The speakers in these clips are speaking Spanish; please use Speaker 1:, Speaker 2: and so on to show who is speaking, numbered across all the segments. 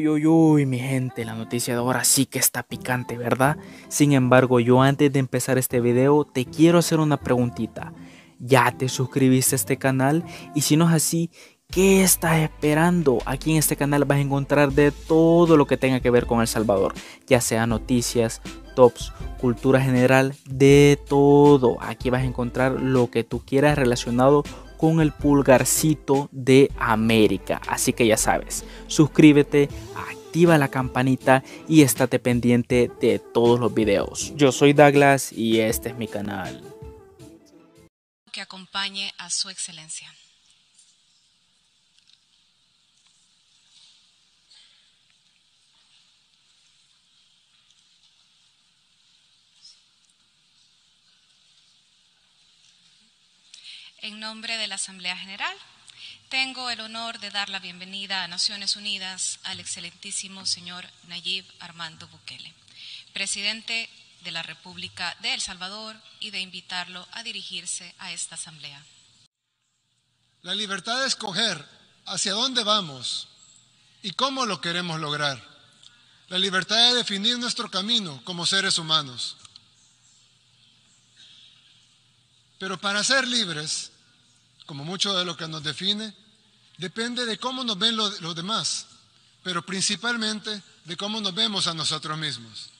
Speaker 1: Uy, uy, uy, mi gente, la noticia de ahora sí que está picante, ¿verdad? Sin embargo, yo antes de empezar este video te quiero hacer una preguntita. ¿Ya te suscribiste a este canal? Y si no es así, ¿qué estás esperando? Aquí en este canal vas a encontrar de todo lo que tenga que ver con El Salvador, ya sea noticias, tops, cultura general, de todo. Aquí vas a encontrar lo que tú quieras relacionado con el pulgarcito de América. Así que ya sabes, suscríbete, activa la campanita y estate pendiente de todos los videos. Yo soy Douglas y este es mi canal.
Speaker 2: Que acompañe a su excelencia. En nombre de la Asamblea General, tengo el honor de dar la bienvenida a Naciones Unidas al excelentísimo señor Nayib Armando Bukele, presidente de la República de El Salvador, y de invitarlo a dirigirse a esta Asamblea.
Speaker 3: La libertad de escoger hacia dónde vamos y cómo lo queremos lograr. La libertad de definir nuestro camino como seres humanos. Pero para ser libres, como mucho de lo que nos define, depende de cómo nos ven los, demás, pero principalmente de cómo nos vemos a nosotros mismos.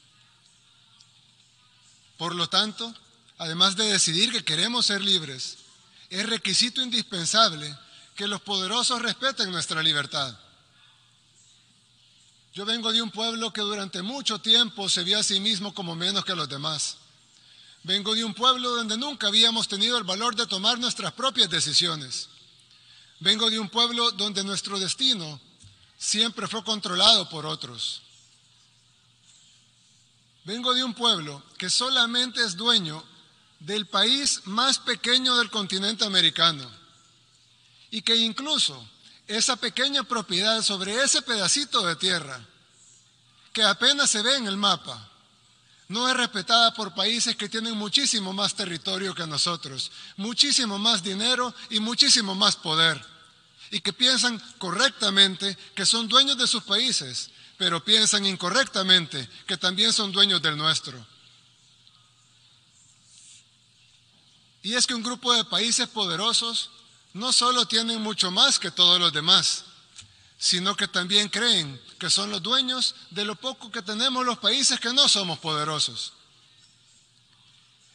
Speaker 3: Por lo tanto, además de decidir que queremos ser libres, es requisito indispensable que los poderosos respeten nuestra libertad. Yo vengo de un pueblo que durante mucho tiempo se vio a sí mismo como menos que los demás. Vengo de un pueblo donde nunca habíamos tenido el valor de tomar nuestras propias decisiones. Vengo de un pueblo donde nuestro destino siempre fue controlado por otros. Vengo de un pueblo que solamente es dueño del país más pequeño del continente americano y que incluso esa pequeña propiedad sobre ese pedacito de tierra que apenas se ve en el mapa no es respetada por países que tienen muchísimo más territorio que nosotros, muchísimo más dinero y muchísimo más poder, y que piensan correctamente que son dueños de sus países, pero piensan incorrectamente que también son dueños del nuestro. Y es que un grupo de países poderosos no solo tienen mucho más que todos los demás, sino que también creen que son los dueños de lo poco que tenemos los países que no somos poderosos.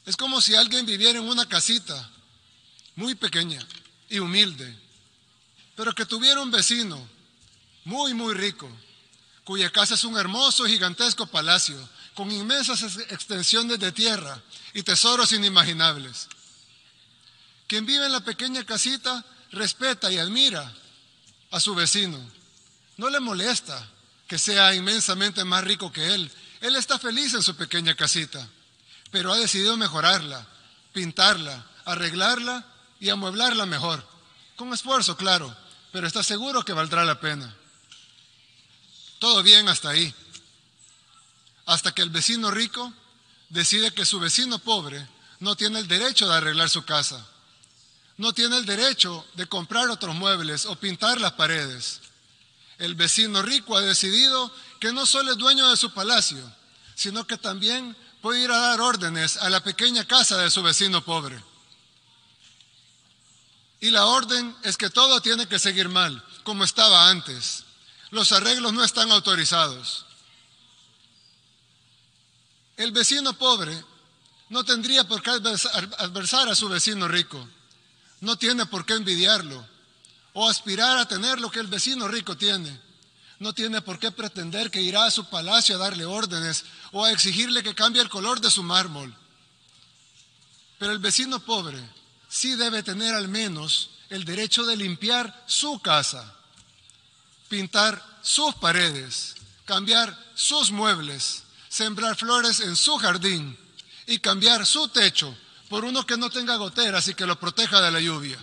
Speaker 3: Es como si alguien viviera en una casita muy pequeña y humilde, pero que tuviera un vecino muy, muy rico, cuya casa es un hermoso, gigantesco palacio, con inmensas extensiones de tierra y tesoros inimaginables. Quien vive en la pequeña casita respeta y admira a su vecino no le molesta que sea inmensamente más rico que él. Él está feliz en su pequeña casita, pero ha decidido mejorarla, pintarla, arreglarla y amueblarla mejor. Con esfuerzo, claro, pero está seguro que valdrá la pena. Todo bien hasta ahí. Hasta que el vecino rico decide que su vecino pobre no tiene el derecho de arreglar su casa. No tiene el derecho de comprar otros muebles o pintar las paredes el vecino rico ha decidido que no solo es dueño de su palacio, sino que también puede ir a dar órdenes a la pequeña casa de su vecino pobre. Y la orden es que todo tiene que seguir mal, como estaba antes. Los arreglos no están autorizados. El vecino pobre no tendría por qué adversar a su vecino rico. No tiene por qué envidiarlo o aspirar a tener lo que el vecino rico tiene. No tiene por qué pretender que irá a su palacio a darle órdenes o a exigirle que cambie el color de su mármol. Pero el vecino pobre sí debe tener al menos el derecho de limpiar su casa, pintar sus paredes, cambiar sus muebles, sembrar flores en su jardín y cambiar su techo por uno que no tenga goteras y que lo proteja de la lluvia.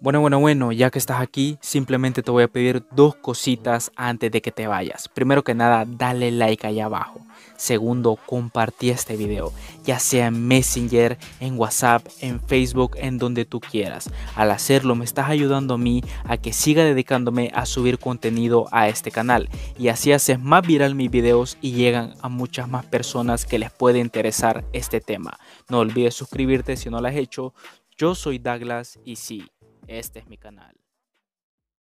Speaker 1: Bueno, bueno, bueno, ya que estás aquí, simplemente te voy a pedir dos cositas antes de que te vayas. Primero que nada, dale like allá abajo. Segundo, compartí este video, ya sea en Messenger, en WhatsApp, en Facebook, en donde tú quieras. Al hacerlo me estás ayudando a mí a que siga dedicándome a subir contenido a este canal y así haces más viral mis videos y llegan a muchas más personas que les puede interesar este tema. No olvides suscribirte si no lo has hecho. Yo soy Douglas y sí, este es mi canal.